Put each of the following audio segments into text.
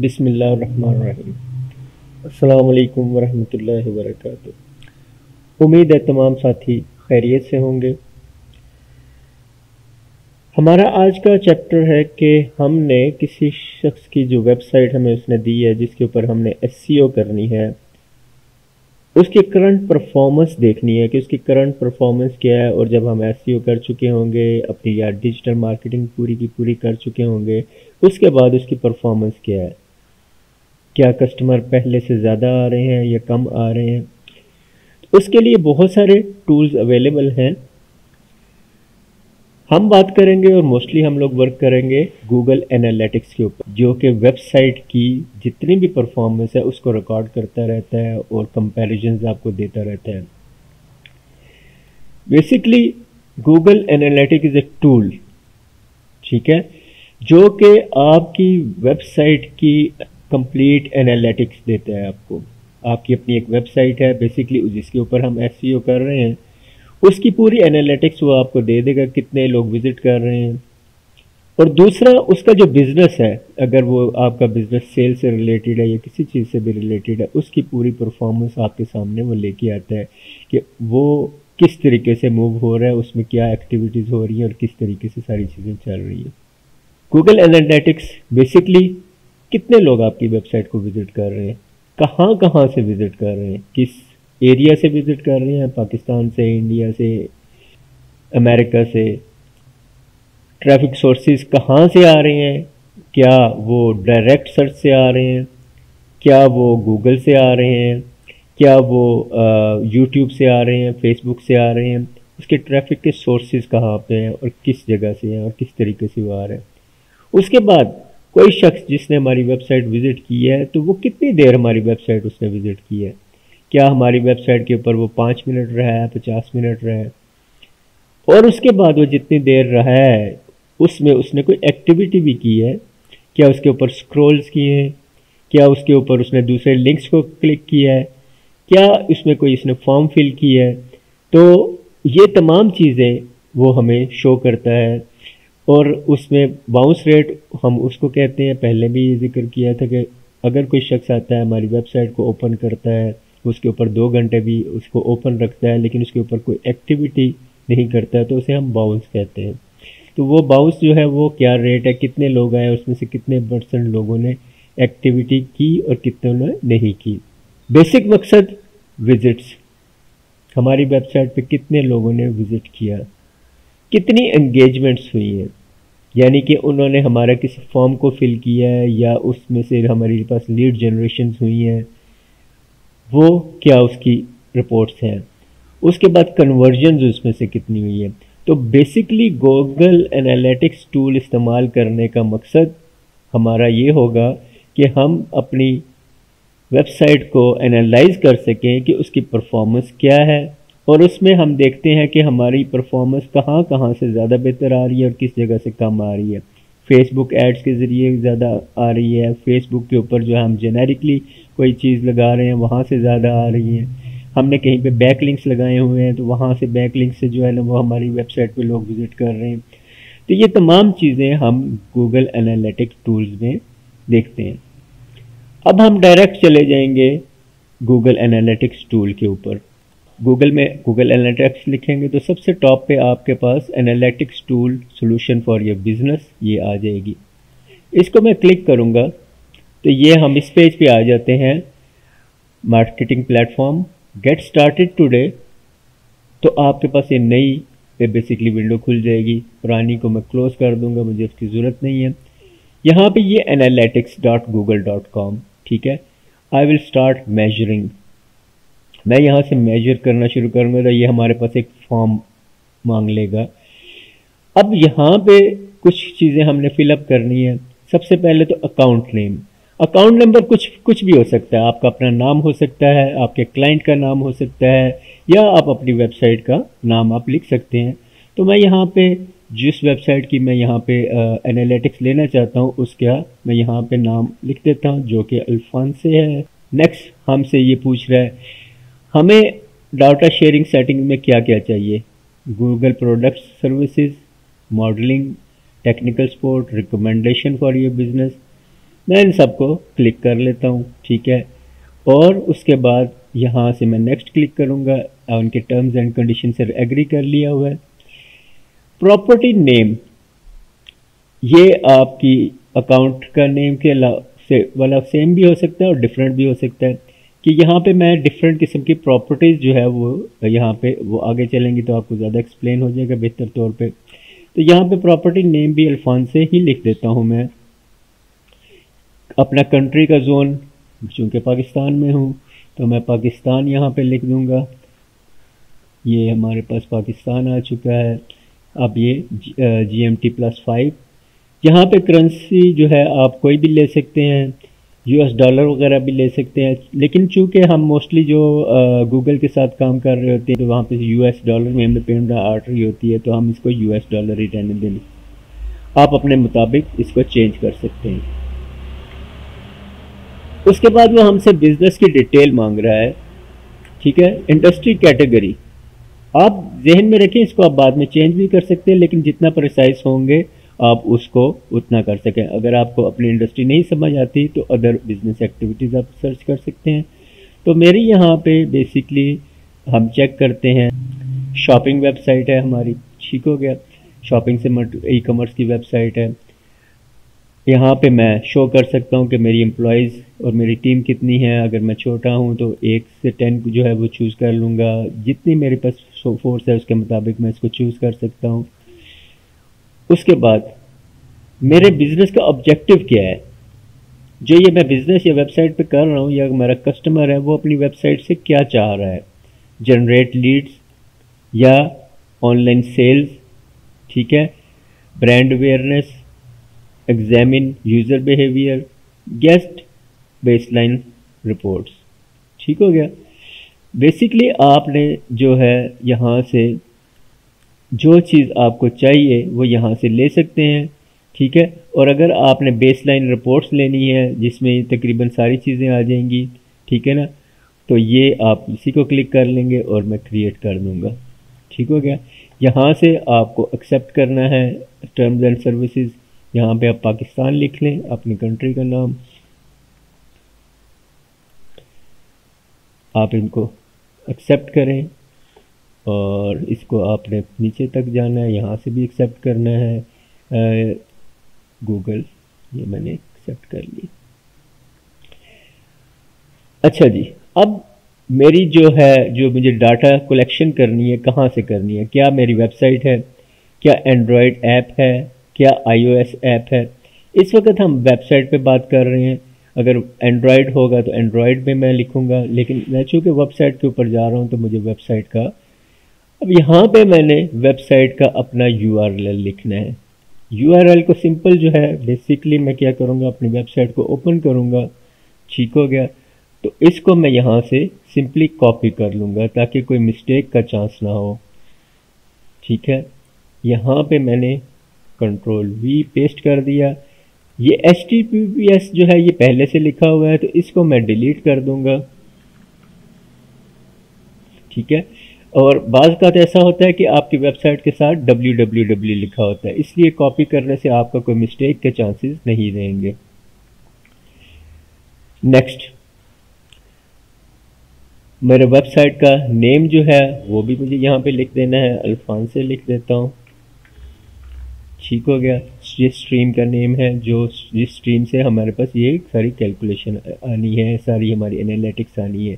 बिस्मिल्लाहिर्रहमानिर्रहीम अस्सलाम वालेकुम वरहमतुल्लाहि उम्मीद है तमाम साथी खैरियत से होंगे। हमारा आज का चैप्टर है कि हमने किसी शख्स की जो वेबसाइट हमें उसने दी है, जिसके ऊपर हमने एस करनी है। उसकी करंट परफॉर्मेंस देखनी है कि उसकी करंट परफॉर्मेंस क्या है और जब हम एस कर चुके होंगे, अपनी या डिजिटल मार्केटिंग पूरी की पूरी कर चुके होंगे, उसके बाद उसकी परफॉर्मेंस क्या है? क्या कस्टमर पहले से ज़्यादा आ रहे हैं या कम आ रहे हैं? उसके लिए बहुत सारे टूल्स अवेलेबल हैं। हम बात करेंगे और मोस्टली हम लोग वर्क करेंगे गूगल एनालिटिक्स के ऊपर, जो कि वेबसाइट की जितनी भी परफॉर्मेंस है उसको रिकॉर्ड करता रहता है और कंपैरिजन आपको देता रहता है। Basically Google analytic is a tool ठीक है? जो कि आपकी वेबसाइट की कंप्लीट एनालिटिक्स देता है आपको। आपकी अपनी एक वेबसाइट है बेसिकली जिसके ऊपर हम एस e कर रहे हैं उसकी पूरी एनालिटिक्स वो आपको दे देगा कितने लोग विज़िट कर रहे हैं। और दूसरा, उसका जो बिज़नेस है, अगर वो आपका बिज़नेस सेल से रिलेटेड है या किसी चीज़ से भी रिलेटेड है, उसकी पूरी परफॉर्मेंस आपके सामने वो लेके आता है कि वो किस तरीके से मूव हो रहा है, उसमें क्या एक्टिविटीज़ हो रही हैं और किस तरीके से सारी चीज़ें चल रही हैं। गूगल एनालिटिक्स बेसिकली कितने लोग आपकी वेबसाइट को विज़िट कर रहे हैं कहाँ कहाँ से विज़िट कर रहे हैं, किस एरिया से विज़िट कर रहे हैं, पाकिस्तान से, इंडिया से, अमेरिका से। ट्रैफ़िक सोर्सेज कहाँ से आ रहे हैं? क्या वो डायरेक्ट सर्च से आ रहे हैं? क्या वो गूगल से आ रहे हैं? क्या वो यूट्यूब से आ रहे हैं, फेसबुक से आ रहे हैं? उसके ट्रैफ़िक के सोर्सेज कहाँ पे हैं और किस जगह से हैं और किस तरीके से वो आ रहे हैं? उसके बाद कोई शख्स जिसने हमारी वेबसाइट विज़िट की है तो वो कितनी देर हमारी वेबसाइट उसने विज़िट की है? क्या हमारी वेबसाइट के ऊपर वो पाँच मिनट रहा है, पचास मिनट रहा है? और उसके बाद वो जितनी देर रहा है, उसमें उसने कोई एक्टिविटी भी की है? क्या उसके ऊपर स्क्रॉल्स किए हैं? क्या उसके ऊपर उसने दूसरे लिंक्स को क्लिक किया है? क्या उसमें कोई इसने फॉर्म फिल किया है? तो ये तमाम चीज़ें वो हमें शो करता है। और उसमें बाउंस रेट हम उसको कहते हैं। पहले भी ये ज़िक्र किया था कि अगर कोई शख्स आता है, हमारी वेबसाइट को ओपन करता है उसके ऊपर दो घंटे भी उसको ओपन रखता है, लेकिन उसके ऊपर कोई एक्टिविटी नहीं करता है तो उसे हम बाउंस कहते हैं। तो वो बाउंस जो है, वो क्या रेट है, कितने लोग आए, उसमें से कितने परसेंट लोगों ने एक्टिविटी की और कितने ने नहीं की। बेसिक मकसद विजिट्स हमारी वेबसाइट पे कितने लोगों ने विज़िट किया? कितनी एंगेजमेंट्स हुई हैं? यानी कि उन्होंने हमारा किसी फॉर्म को फिल किया है, या उसमें से हमारे पास लीड जनरेशन हुई हैं? वो क्या उसकी रिपोर्ट्स हैं? उसके बाद कन्वर्जन उसमें से कितनी हुई है? तो बेसिकली गूगल एनालिटिक्स टूल इस्तेमाल करने का मकसद हमारा ये होगा कि हम अपनी वेबसाइट को एनालाइज कर सकें कि उसकी परफॉर्मेंस क्या है। और उसमें हम देखते हैं कि हमारी परफॉर्मेंस कहाँ कहाँ से ज़्यादा बेहतर आ रही है और किस जगह से कम आ रही है। फेसबुक एड्स के ज़रिए ज़्यादा आ रही है। फेसबुक के ऊपर जो हम जेनेरिकली कोई चीज़ लगा रहे हैं, वहाँ से ज़्यादा आ रही है। हमने कहीं पे बैक लिंक्स लगाए हुए हैं तो वहाँ से बैक लिंक से जो है ना वो हमारी वेबसाइट पे लोग विज़िट कर रहे हैं। तो ये तमाम चीज़ें हम गूगल एनालिटिक्स टूल्स में देखते हैं। अब हम डायरेक्ट चले जाएँगे गूगल एनालिटिक्स टूल के ऊपर। गूगल में गूगल एनालिटिक्स लिखेंगे तो सबसे टॉप पे आपके पास analytics tool solution for your business ये आ जाएगी। इसको मैं क्लिक करूँगा तो ये हम इस पेज पे आ जाते हैं marketing platform get started today तो आपके पास ये नई बेसिकली विंडो खुल जाएगी। पुरानी को मैं क्लोज कर दूँगा, मुझे उसकी ज़रूरत नहीं है। यहाँ पे ये analytics dot Google dot com ठीक है? आई विल स्टार्ट मेजरिंग मैं यहाँ से मेजर करना शुरू करूँगा तो ये हमारे पास एक फॉर्म मांग लेगा। अब यहाँ पे कुछ चीज़ें हमने फिलअप करनी है। सबसे पहले तो अकाउंट नेम अकाउंट नंबर कुछ कुछ भी हो सकता है। आपका अपना नाम हो सकता है, आपके क्लाइंट का नाम हो सकता है, या आप अपनी वेबसाइट का नाम आप लिख सकते हैं। तो मैं यहाँ पे जिस वेबसाइट की मैं यहाँ पे एनालिटिक्स लेना चाहता हूँ, उसका मैं यहाँ पे नाम लिख देता हूँ, जो कि अल्फान से है। नेक्स्ट हमसे ये पूछ रहा है हमें डाटा शेयरिंग सेटिंग में क्या क्या चाहिए? Google products services modelling technical support recommendation for your business मैं इन सबको क्लिक कर लेता हूँ, ठीक है? और उसके बाद यहाँ से मैं नेक्स्ट क्लिक करूँगा। उनके टर्म्स एंड कंडीशन से एग्री कर लिया हुआ है। प्रॉपर्टी नेम ये आपकी अकाउंट का नेम के अलावा से वाला सेम भी हो सकता है और डिफरेंट भी हो सकता है। कि यहाँ पे मैं डिफरेंट किस्म की प्रॉपर्टीज़ जो है वो, यहाँ पे वो आगे चलेंगी तो आपको ज़्यादा एक्सप्लेन हो जाएगा बेहतर तौर पे। तो यहाँ पे प्रॉपर्टी नेम भी अल्फान से ही लिख देता हूँ मैं। अपना कंट्री का जोन चूँकि पाकिस्तान में हूँ तो मैं पाकिस्तान यहाँ पे लिख दूँगा। ये हमारे पास पाकिस्तान आ चुका है। अब ये G M T plus five यहाँ पर करेंसी जो है आप कोई भी ले सकते हैं। यूएस डॉलर वगैरह भी ले सकते हैं। लेकिन चूँकि हम मोस्टली जो गूगल के साथ काम कर रहे होते हैं तो वहाँ पे यूएस डॉलर में हमें पेमेंट आ रही होती है तो हम इसको यूएस डॉलर ही रहने देंगे। आप अपने मुताबिक इसको चेंज कर सकते हैं। उसके बाद वो हमसे बिज़नेस की डिटेल मांग रहा है। ठीक है? इंडस्ट्री कैटेगरी आप जहन में रखें, इसको आप बाद में चेंज भी कर सकते हैं, लेकिन जितना प्रिसाइज होंगे आप उसको उतना कर सकें। अगर आपको अपनी इंडस्ट्री नहीं समझ आती तो अदर बिज़नेस एक्टिविटीज़ आप सर्च कर सकते हैं। तो मेरी यहाँ पे बेसिकली हम चेक करते हैं। शॉपिंग वेबसाइट है हमारी, ठीक हो गया। शॉपिंग से ई कॉमर्स की वेबसाइट है। यहाँ पे मैं शो कर सकता हूँ कि मेरी एम्प्लॉयज़ और मेरी टीम कितनी है। अगर मैं छोटा हूँ तो एक से टेन जो है वो चूज़ कर लूँगा। जितनी मेरे पास फोर्स है उसके मुताबिक मैं इसको चूज़ कर सकता हूँ। उसके बाद मेरे बिज़नेस का ऑब्जेक्टिव क्या है? जो ये मैं बिज़नेस या वेबसाइट पे कर रहा हूँ, या मेरा कस्टमर है, वो अपनी वेबसाइट से क्या चाह रहा है? जनरेट लीड्स या ऑनलाइन सेल्स ठीक है? Brand awareness examine user behaviour get baseline reports ठीक हो गया? बेसिकली आपने जो है यहाँ से जो चीज़ आपको चाहिए, वो यहाँ से ले सकते हैं, ठीक है? और अगर आपने बेसलाइन रिपोर्ट्स लेनी है, जिसमें तकरीबन सारी चीज़ें आ जाएँगी, ठीक है ना? तो ये आप इसी को क्लिक कर लेंगे और मैं क्रिएट कर दूँगा, ठीक हो गया? यहाँ से आपको एक्सेप्ट करना है टर्म्स एंड सर्विसेज़ यहाँ पे आप पाकिस्तान लिख लें, अपनी कंट्री का नाम। आप इनको एक्सेप्ट करें। और इसको आपने नीचे तक जाना है, यहाँ से भी एक्सेप्ट करना है। गूगल ये मैंने एक्सेप्ट कर ली। अच्छा जी, अब मेरी जो है, जो मुझे डाटा कलेक्शन करनी है, कहाँ से करनी है? क्या मेरी वेबसाइट है? क्या एंड्रॉयड ऐप है? क्या आईओएस ऐप है? इस वक्त हम वेबसाइट पे बात कर रहे हैं। अगर एंड्रॉयड होगा तो एंड्रॉयड में मैं लिखूँगा, लेकिन मैं चूँकि वेबसाइट के ऊपर जा रहा हूँ तो मुझे वेबसाइट का अब यहाँ पे मैंने वेबसाइट का अपना यू लिखना है। यूआरएल को सिंपल जो है बेसिकली मैं क्या करूँगा, अपनी वेबसाइट को ओपन करूँगा, ठीक हो गया। तो इसको मैं यहाँ से सिंपली कॉपी कर लूँगा ताकि कोई मिस्टेक का चांस ना हो। ठीक है? यहाँ पे मैंने कंट्रोल वी पेस्ट कर दिया। ये एच जो है, ये पहले से लिखा हुआ है तो इसको मैं डिलीट कर दूँगा। ठीक है? और बाज़ का ऐसा होता है कि आपकी वेबसाइट के साथ www लिखा होता है, इसलिए कॉपी करने से आपका कोई मिस्टेक के चांसेस नहीं रहेंगे। नेक्स्ट, मेरे वेबसाइट का नेम जो है, वो भी मुझे यहाँ पे लिख देना है अल्फान से लिख देता हूँ। ठीक हो गया, जिस स्ट्रीम का नेम है, जो जिस स्ट्रीम से हमारे पास ये सारी कैलकुलेशन आनी है, सारी हमारी एनालिटिक्स आनी है,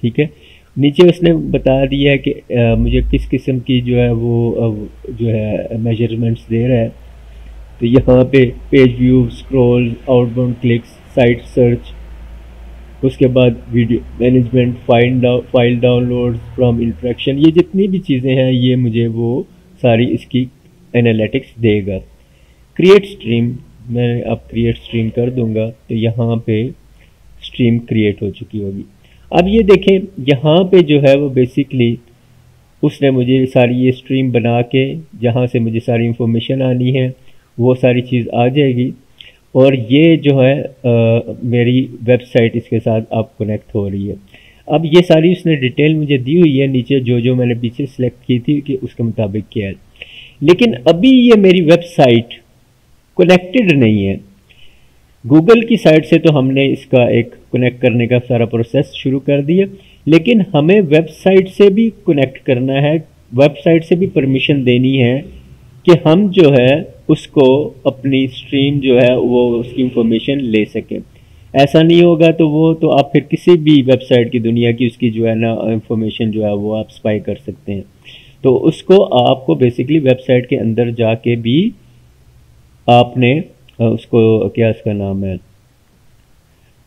ठीक है? नीचे उसने बता दिया है कि आ, मुझे किस किस्म की जो है वो जो है मेजरमेंट्स दे रहा है। तो यहाँ पे page view scroll outbound clicks site search उसके बाद video management file down file download form interaction ये जितनी भी चीज़ें हैं ये मुझे वो सारी इसकी एनालिटिक्स देगा। क्रिएट स्ट्रीम मैं अब क्रिएट स्ट्रीम कर दूँगा तो यहाँ पे स्ट्रीम क्रिएट हो चुकी होगी। अब ये देखें यहाँ पे जो है वो बेसिकली उसने मुझे सारी ये स्ट्रीम बना के जहाँ से मुझे सारी इंफॉर्मेशन आनी है वो सारी चीज़ आ जाएगी। और ये जो है आ, मेरी वेबसाइट इसके साथ अब कनेक्ट हो रही है। अब ये सारी उसने डिटेल मुझे दी हुई है नीचे जो जो मैंने पीछे सेलेक्ट की थी कि उसके मुताबिक क्या है। लेकिन अभी ये मेरी वेबसाइट कनेक्टेड नहीं है। गूगल की साइट से तो हमने इसका एक कनेक्ट करने का सारा प्रोसेस शुरू कर दिया, लेकिन हमें वेबसाइट से भी कनेक्ट करना है वेबसाइट से भी परमिशन देनी है कि हम जो है उसको अपनी स्ट्रीम जो है वो उसकी इंफॉर्मेशन ले सकें। ऐसा नहीं होगा तो वो तो आप फिर किसी भी वेबसाइट की दुनिया की उसकी जो है ना इंफॉर्मेशन जो है वो आप स्पाई कर सकते हैं। तो उसको आपको बेसिकली वेबसाइट के अंदर जाके भी आपने उसको क्या उसका नाम है?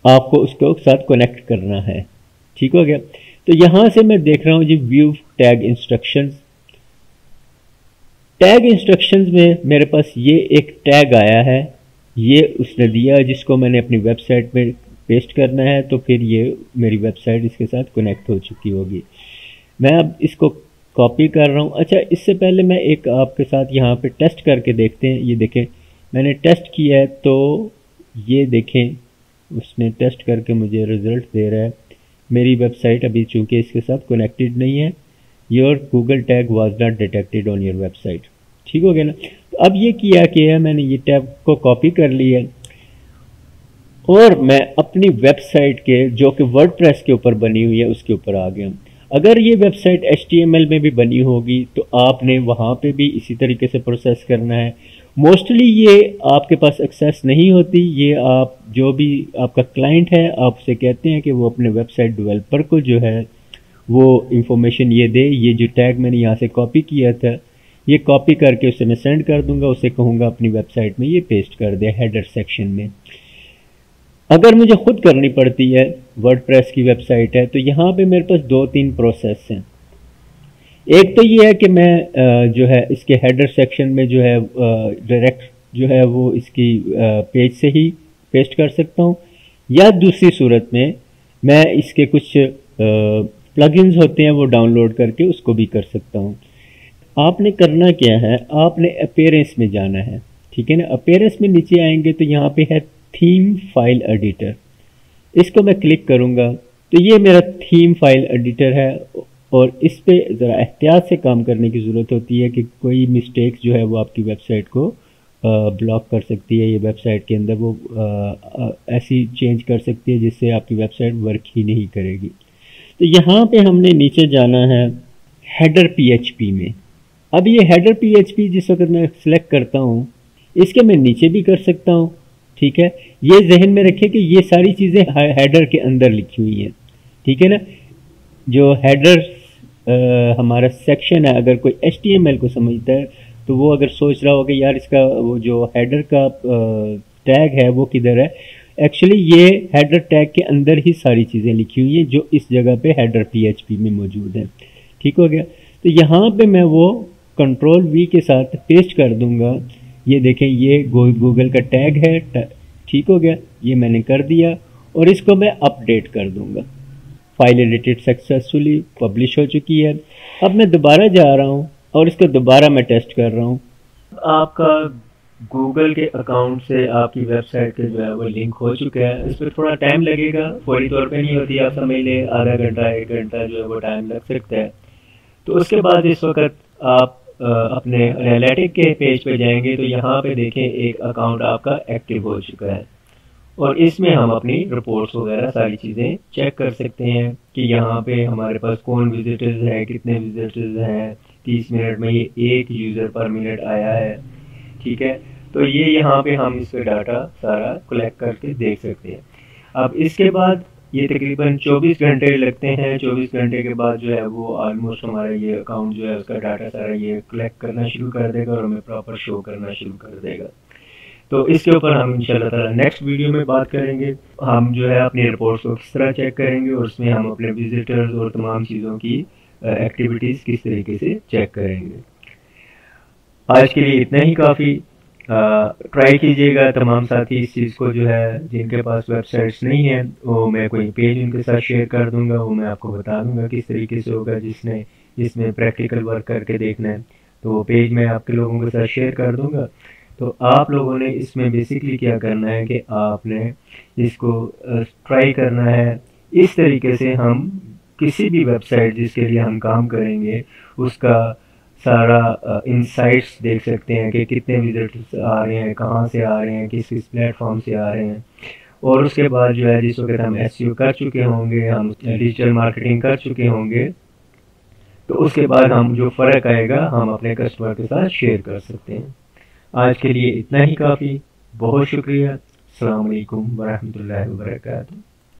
आपको उसको साथ कनेक्ट करना है। ठीक हो गया? तो यहाँ से मैं देख रहा हूँ जी view tag instructions tag instructions में मेरे पास ये एक टैग आया है। ये उसने दिया जिसको मैंने अपनी वेबसाइट में पेस्ट करना है तो फिर ये मेरी वेबसाइट इसके साथ कनेक्ट हो चुकी होगी। मैं अब इसको कॉपी कर रहा हूँ। अच्छा इससे पहले मैं एक आपके साथ यहाँ पे टेस्ट करके देखते हैं। ये देखें मैंने टेस्ट किया है तो ये देखें। उसने टेस्ट करके मुझे रिज़ल्ट दे रहा है। मेरी वेबसाइट अभी चूँकि इसके साथ कनेक्टेड नहीं है your Google tag was not detected on your website ठीक हो गया ना? तो अब ये किया कि है, मैंने ये टैग को कॉपी कर लिया और मैं अपनी वेबसाइट के, जो कि वर्ड के ऊपर बनी हुई है, उसके ऊपर आ गया अगर ये वेबसाइट एचटीएमएल में भी बनी होगी तो आपने वहाँ पे भी इसी तरीके से प्रोसेस करना है। मोस्टली ये आपके पास एक्सेस नहीं होती, ये आप जो भी आपका क्लाइंट है आप उसे कहते हैं कि वो अपने वेबसाइट डेवलपर को जो है, वो इंफॉर्मेशन ये दे, ये जो टैग मैंने यहाँ से कॉपी किया था, ये कॉपी करके उसे मैं सेंड कर दूँगा, उसे कहूँगा अपनी वेबसाइट में ये पेस्ट कर दे हेडर सेक्शन में। अगर मुझे खुद करनी पड़ती है वर्ड की वेबसाइट है तो यहाँ पे मेरे पास दो तीन प्रोसेस हैं। एक तो ये है कि मैं जो है, इसके हेडर सेक्शन में जो है डायरेक्ट जो है, वो इसकी पेज से ही पेस्ट कर सकता हूँ। या दूसरी सूरत में मैं इसके कुछ प्लगइन्स होते हैं वो डाउनलोड करके उसको भी कर सकता हूँ। आपने करना क्या है? आपने अपेयरेंस में जाना है, ठीक है ना? अपेयरेंस में नीचे आएँगे तो यहाँ पे है थीम फ़ाइल एडिटर इसको मैं क्लिक करूँगा तो ये मेरा थीम फ़ाइल एडिटर है और इस पर ज़रा एहतियात से काम करने की ज़रूरत होती है कि कोई मिस्टेक जो है वो आपकी वेबसाइट को ब्लॉक कर सकती है ये वेबसाइट के अंदर वो आ, आ, ऐसी चेंज कर सकती है जिससे आपकी वेबसाइट वर्क ही नहीं करेगी। तो यहाँ पे हमने नीचे जाना है हेडर पीएचपी में। अब ये हेडर पीएचपी जिस वक्त मैं सिलेक्ट करता हूँ इसके मैं नीचे भी कर सकता हूँ ठीक है? ये जहन में रखें कि ये सारी चीज़ें हेडर के अंदर लिखी हुई हैं ठीक है ना? जो हेडर हमारा सेक्शन है, अगर कोई एचटीएमएल को समझता है तो वो अगर सोच रहा हो कि यार इसका वो जो हेडर का टैग है वो किधर है? एक्चुअली ये हेडर टैग के अंदर ही सारी चीज़ें लिखी हुई हैं, जो इस जगह पे हेडर पीएचपी में मौजूद है। ठीक हो गया? तो यहाँ पे मैं वो कंट्रोल वी के साथ पेस्ट कर दूँगा। ये देखें, ये गूगल का टैग है ठीक हो गया? ये मैंने कर दिया, और इसको मैं अपडेट कर दूँगा। फ़ाइल एडिटेड सक्सेसफुली पब्लिश हो चुकी है। अब मैं दोबारा जा रहा हूँ और इसको दोबारा मैं टेस्ट कर रहा हूँ। आपका गूगल के अकाउंट से आपकी वेबसाइट के जो है वो लिंक हो चुका है। इस पर थोड़ा टाइम लगेगा, फौरी तौर पे नहीं होती, आप समझ लें, आधा घंटा, एक घंटा जो है वो टाइम लग सकता है। तो उसके बाद इस वक्त आप अपने एनालिटिक के पेज पे जाएँगे तो यहाँ पे देखें एक अकाउंट आपका एक्टिव हो चुका है। और इसमें हम अपनी रिपोर्ट्स वगैरह सारी चीज़ें चेक कर सकते हैं कि यहाँ पे हमारे पास कौन विजिटर्स है, कितने विजिटर्स हैं, तीस मिनट में ये एक यूज़र पर मिनट आया है, ठीक है? तो ये यहाँ पे हम इस डाटा सारा कलेक्ट करके देख सकते हैं। अब इसके बाद ये तकरीबन 24 घंटे लगते हैं। 24 घंटे के बाद जो है वो ऑलमोस्ट हमारा ये अकाउंट जो है उसका डाटा सारा ये कलेक्ट करना शुरू कर देगा और हमें प्रॉपर शो करना शुरू कर देगा। तो इसके ऊपर हम इंशाल्लाह नेक्स्ट वीडियो में बात करेंगे। हम जो है अपनी रिपोर्ट्स को किस तरह चेक करेंगे और उसमें हम अपने विजिटर्स और तमाम चीज़ों की एक्टिविटीज़ किस तरीके से चेक करेंगे। आज के लिए इतना ही काफ़ी। ट्राई कीजिएगा तमाम साथी इस चीज़ को जो है, जिनके पास वेबसाइट्स नहीं है, वो मैं कोई पेज उनके साथ शेयर कर दूँगा, वो मैं आपको बता दूँगा किस तरीके से होगा जिसने, जिसमें प्रैक्टिकल वर्क करके देखना है। तो वो पेज मैं आपके लोगों के साथ शेयर कर दूँगा। तो आप लोगों ने इसमें बेसिकली क्या करना है कि आपने इसको ट्राई करना है। इस तरीके से हम किसी भी वेबसाइट जिसके लिए हम काम करेंगे, उसका सारा इंसाइट्स देख सकते हैं कि कितने विजिटर्स आ रहे हैं, कहाँ से आ रहे हैं, किस किस प्लेटफॉर्म से आ रहे हैं। और उसके बाद जो है, जिस वक्त हम एस कर चुके होंगे, हम डिजिटल मार्केटिंग कर चुके होंगे तो उसके बाद हम जो फ़र्क आएगा, हम अपने कस्टमर के साथ शेयर कर सकते हैं। आज के लिए इतना ही काफ़ी। बहुत शुक्रिया। अल्लाम वरहमल वर्का